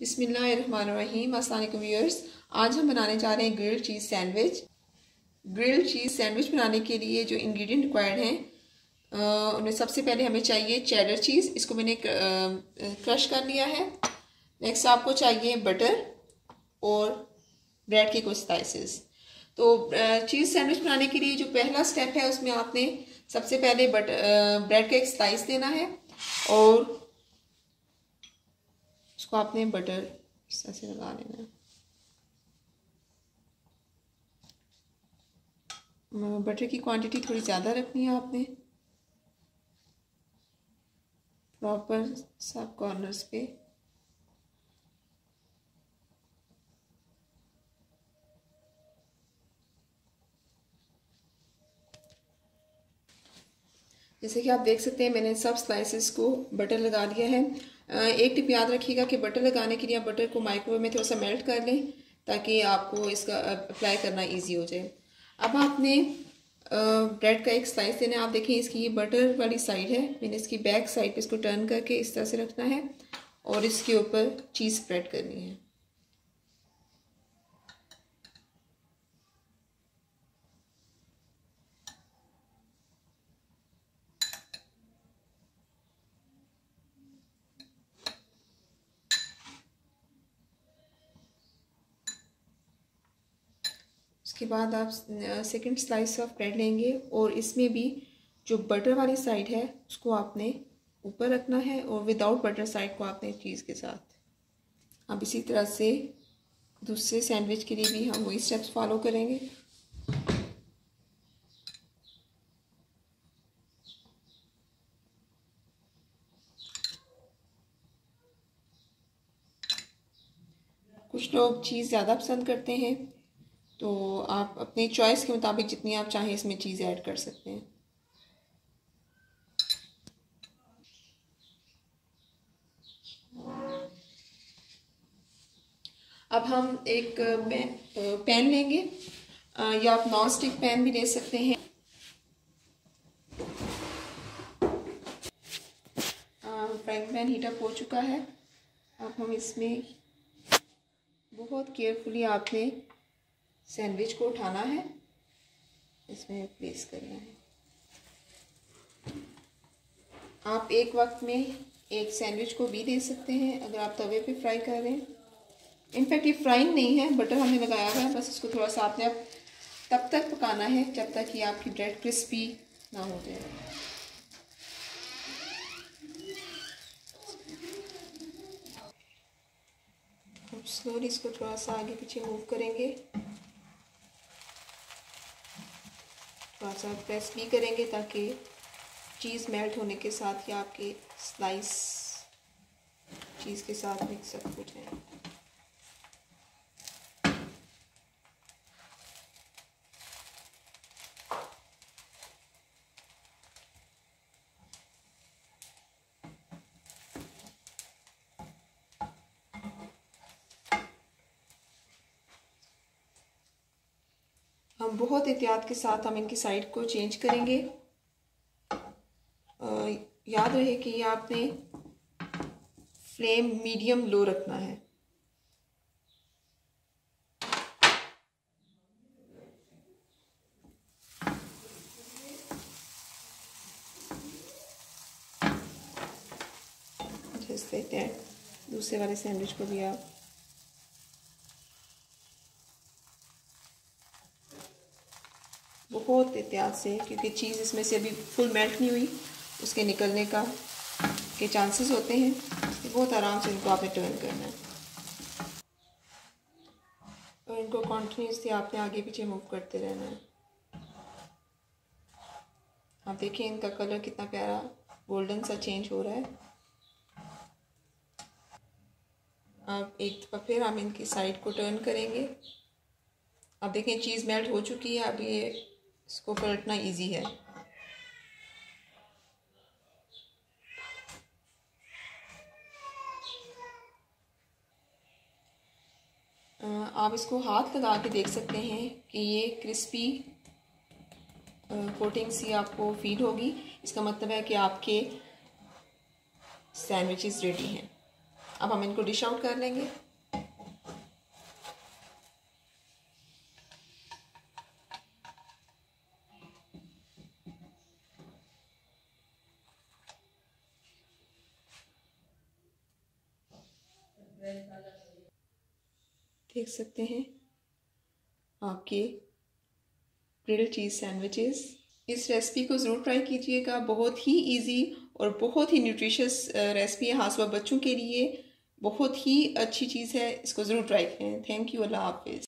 बिसमीम असल व्यूअर्स। आज हम बनाने जा रहे हैं grilled cheese sandwich. Grilled cheese sandwich बनाने के लिए जो इंग्रेडिएंट रिक्वायर्ड हैं उनमें सबसे पहले हमें चाहिए चेडर चीज़। इसको मैंने क्रश कर लिया है। नेक्स्ट आपको चाहिए बटर और ब्रेड के कुछ स्लाइसेस। तो चीज़ सैंडविच बनाने के लिए जो पहला स्टेप है, उसमें आपने सबसे पहले बटर ब्रेड का एक स्लाइस लेना है और उसको आपने बटर इस तरह से लगा लेना है। बटर की क्वांटिटी थोड़ी ज़्यादा रखनी है आपने। प्रॉपर सब कॉर्नर्स पे। जैसे कि आप देख सकते हैं, मैंने सब स्लाइसेस को बटर लगा दिया है। एक टिप याद रखिएगा कि बटर लगाने के लिए आप बटर को माइक्रोवेव में थोड़ा सा मेल्ट कर लें, ताकि आपको इसका अप्लाई करना इजी हो जाए। अब आपने ब्रेड का एक स्लाइस देना है। आप देखें, इसकी ये बटर वाली साइड है। मैंने इसकी बैक साइड पे इसको टर्न करके इस तरह से रखना है और इसके ऊपर चीज़ स्प्रेड करनी है। उसके बाद आप सेकंड स्लाइस ऑफ़ ब्रेड लेंगे और इसमें भी जो बटर वाली साइड है, उसको आपने ऊपर रखना है और विदाउट बटर साइड को आपने चीज़ के साथ। अब इसी तरह से दूसरे सैंडविच के लिए भी हम वही स्टेप्स फॉलो करेंगे। कुछ लोग चीज़ ज़्यादा पसंद करते हैं तो आप अपनी चॉइस के मुताबिक जितनी आप चाहें इसमें चीज़ ऐड कर सकते हैं। अब हम एक पैन पैन लेंगे। या आप नॉन स्टिक पैन भी ले सकते हैं। फ्राइंग पैन हीटअप हो चुका है। अब हम इसमें बहुत केयरफुली आपने सैंडविच को उठाना है। इसमें प्लेस करना है। आप एक वक्त में एक सैंडविच को भी दे सकते हैं, अगर आप तवे पे फ्राई कर रहे हैं। इनफैक्ट ये फ्राइंग नहीं है बटर हमने लगाया हुआ है, बस इसको थोड़ा सा आपने अब तब तक पकाना है, जब तक कि आपकी ब्रेड क्रिस्पी ना हो जाए। स्लोली इसको थोड़ा सा आगे पीछे मूव करेंगे। थोड़ा सा प्रेस भी करेंगे ताकि चीज़ मेल्ट होने के साथ ही आपके स्लाइस चीज़ के साथ मिक्सअप हो जाए। बहुत एहतियात के साथ हम इनकी साइड को चेंज करेंगे। याद रहे कि आपने फ्लेम मीडियम लो रखना है। देते हैं, दूसरे वाले सैंडविच को भी आप बहुत एहतियात से क्योंकि चीज़ इसमें से अभी फुल मेल्ट नहीं हुई। उसके निकलने का के चांसेस होते हैं। बहुत आराम से इनको आपने टर्न करना है। और इनको कॉन्टीन्यूसली आपने आगे पीछे मूव करते रहना है। आप देखिए इनका कलर कितना प्यारा गोल्डन सा चेंज हो रहा है। अब एक दफ़ा फिर हम इनकी साइड को टर्न करेंगे। अब देखें चीज़ मेल्ट हो चुकी है, अब ये इसको पलटना इजी है। आप इसको हाथ लगा के देख सकते हैं कि ये क्रिस्पी कोटिंग सी आपको फील होगी। इसका मतलब है कि आपके सैंडविचेस रेडी हैं। अब हम इनको डिश आउट कर लेंगे। देख सकते हैं आपके ग्रिल चीज़ सैंडविचेस इस रेसिपी को ज़रूर ट्राई कीजिएगा। बहुत ही इजी और बहुत ही न्यूट्रिशियस रेसिपी है खासतौर बच्चों के लिए। बहुत ही अच्छी चीज़ है। इसको ज़रूर ट्राई करें। थैंक यू अल्लाह हाफिज़।